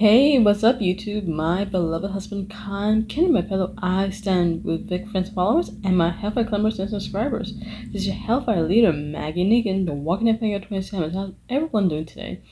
Hey, what's up, YouTube? My beloved husband, Caim Kindra, my fellow I stand with Vic friends followers, and my Hellfire Club members and subscribers. This is your Hellfire leader, Maggie Negan, the Walking Dead Fangirl 27. How's everyone doing today?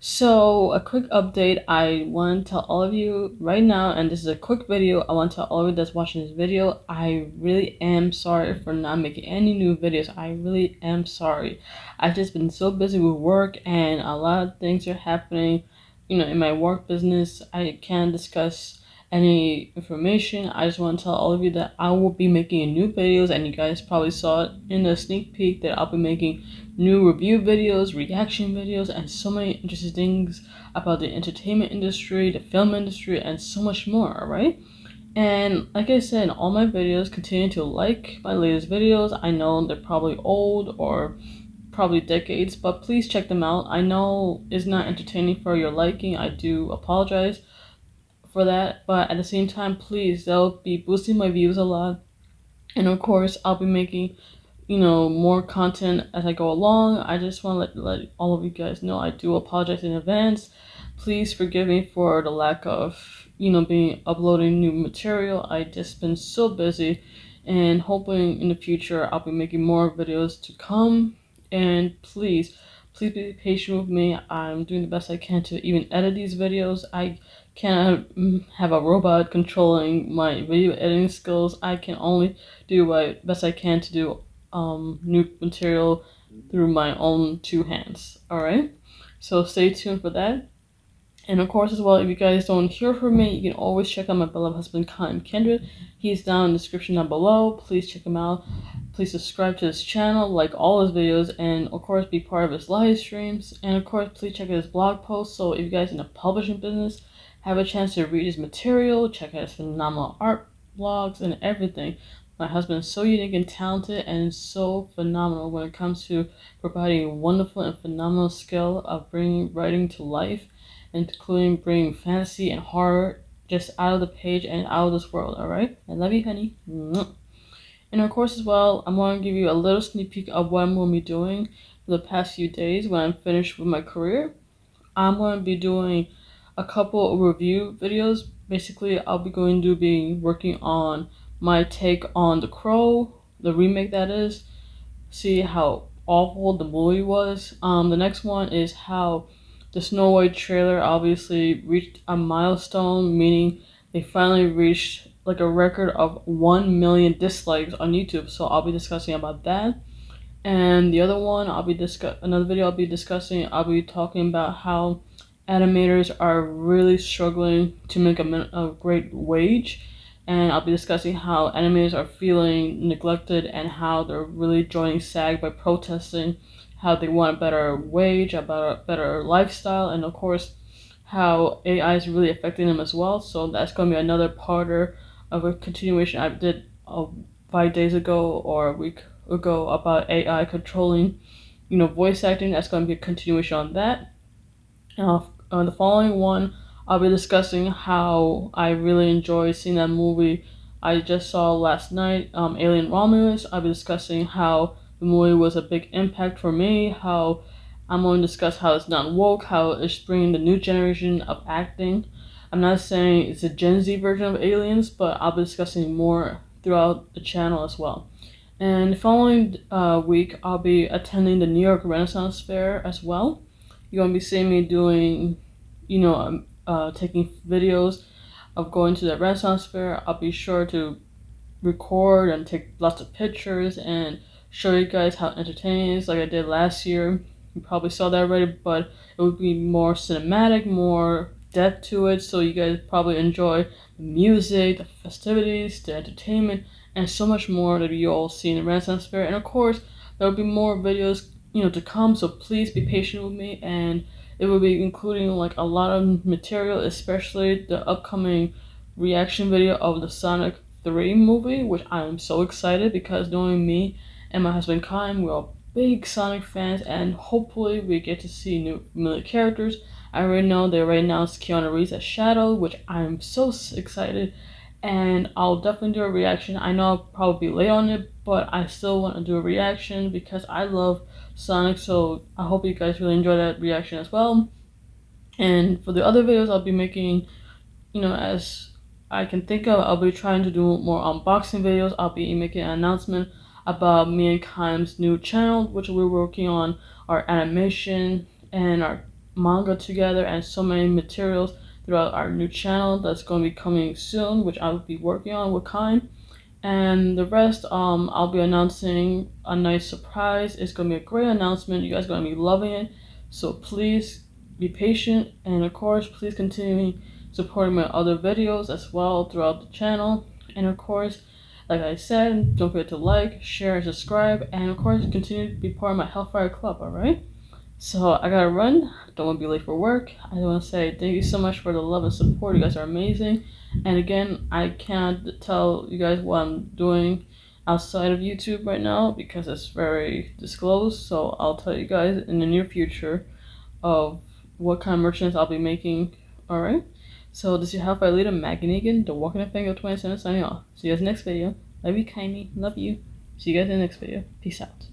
So, a quick update. I want to tell all of you right now, and this is a quick video. I want to tell all of you that's watching this video, I really am sorry for not making any new videos. I really am sorry. I've just been so busy with work, and a lot of things are happening you know, in my work business, I can't discuss any information. I just want to tell all of you that I will be making new videos, and you guys probably saw it in the sneak peek that I'll be making new review videos, reaction videos, and so many interesting things about the entertainment industry, the film industry, and so much more, alright? And like I said, all my videos, continue to like my latest videos. I know they're probably old or probably decades, but please check them out. I know it's not entertaining for your liking. I do apologize for that, but at the same time, please, they'll be boosting my views a lot. And of course, I'll be making, you know, more content as I go along. I just want to let, let all of you guys know I do apologize in advance. Please forgive me for the lack of, you know, being uploading new material. I just been so busy and hoping in the future I'll be making more videos to come and please please be patient with me. I'm doing the best i can to even edit these videos. I cannot have a robot controlling my video editing skills. I can only do what best i can to do um, new material through my own two hands. All right? So stay tuned for that and of course, as well, if you guys don't hear from me, you can always check out my beloved husband, Caim Kindra. He's down in the description down below. Please check him out. Please subscribe to his channel, like all his videos, and of course, be part of his live streams. And of course, please check out his blog posts. So if you guys in the publishing business have a chance to read his material, check out his phenomenal art blogs and everything. My husband is so unique and talented and so phenomenal when it comes to providing wonderful and phenomenal skill of bringing writing to life including bringing fantasy and horror just out of the page and out of this world, alright? I love you, honey. And of course, as well, I'm going to give you a little sneak peek of what I'm going to be doing for the past few days when I'm finished with my career. I'm going to be doing a couple of review videos. Basically, I'll be going to be working on my take on The Crow, the remake that is, see how awful the movie was. Um, the next one is how the Snow White trailer obviously reached a milestone, meaning they finally reached like a record of 1 million dislikes on YouTube. So I'll be discussing about that. And the other one, I'll be discuss another video I'll be discussing. I'll be talking about how animators are really struggling to make a, a great wage. And I'll be discussing how animators are feeling neglected and how they're really joining SAG by protesting how they want a better wage, a better, better lifestyle, and of course, how AI is really affecting them as well. So that's going to be another part of a continuation I did uh, five days ago or a week ago about AI controlling, you know, voice acting. That's going to be a continuation on that. Uh, on the following one, I'll be discussing how I really enjoy seeing that movie I just saw last night, um, Alien Romulus. I'll be discussing how the movie was a big impact for me. How I'm going to discuss how it's not woke, how it's bringing the new generation of acting. I'm not saying it's a Gen Z version of Aliens, but I'll be discussing more throughout the channel as well. And following uh, week, I'll be attending the New York Renaissance Fair as well. You're to be seeing me doing, you know, um, uh, taking videos of going to the Renaissance Fair. I'll be sure to record and take lots of pictures and show you guys how entertaining it is like I did last year. You probably saw that already, but it would be more cinematic, more depth to it, so you guys probably enjoy the music, the festivities, the entertainment, and so much more that you all see in the Renaissance Fair. And of course, there will be more videos, you know, to come, so please be patient with me, and it will be including like a lot of material, especially the upcoming reaction video of the Sonic 3 movie, which I am so excited because knowing me, and my husband Kyle. We're all big Sonic fans, and hopefully we get to see new familiar characters. I already know right now it's Keanu Reeves as Shadow, which I'm so excited, and I'll definitely do a reaction. I know I'll probably be late on it, but I still want to do a reaction because I love Sonic, so I hope you guys really enjoy that reaction as well. And for the other videos, I'll be making, you know, as I can think of, I'll be trying to do more unboxing videos. I'll be making an announcement about me and Caim's new channel, which we're working on our animation and our manga together and so many materials throughout our new channel that's going to be coming soon, which I will be working on with Kaim. And the rest, um, I'll be announcing a nice surprise. It's going to be a great announcement. You guys are going to be loving it. So please be patient. And of course, please continue supporting my other videos as well throughout the channel. And of course, like I said, don't forget to like, share, and subscribe. And of course, continue to be part of my Hellfire Club, alright? So I gotta run. Don't want to be late for work. I want to say thank you so much for the love and support. You guys are amazing. And again, I can't tell you guys what I'm doing outside of YouTube right now because it's very disclosed. So I'll tell you guys in the near future of what kind of merchandise I'll be making. Alright? So this is Hellfire Leader, Maggie Negan, the Walking Fangirl 27 signing off. See you guys next video. Love you, kindly. Love you. See you guys in the next video. Peace out.